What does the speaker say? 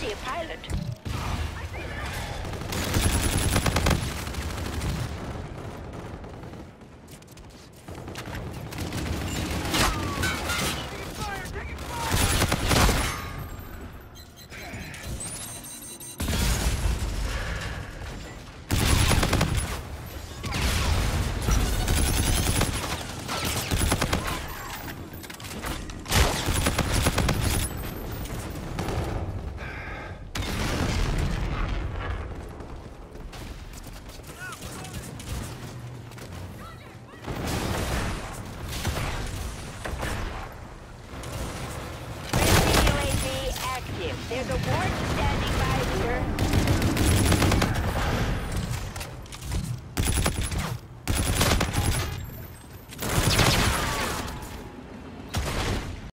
see a pilot. Warden standing